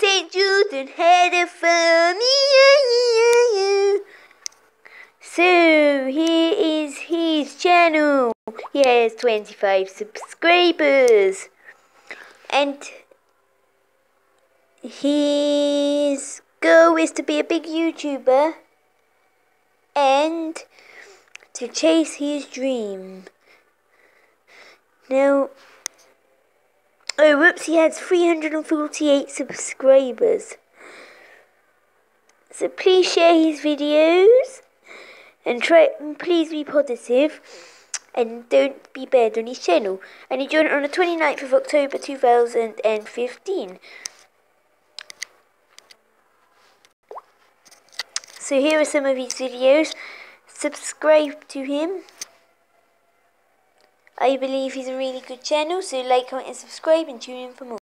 St. Jude and had a family. So here is his channel. He has 25 subscribers. And his goal is to be a big YouTuber and to chase his dream. Now, oh whoops, he has 348 subscribers. So please share his videos and try and please be positive and don't be bad on his channel. And he joined on the 29th of October 2015. So here are some of his videos. Subscribe to him. I believe he's a really good channel, so like, comment and subscribe and tune in for more.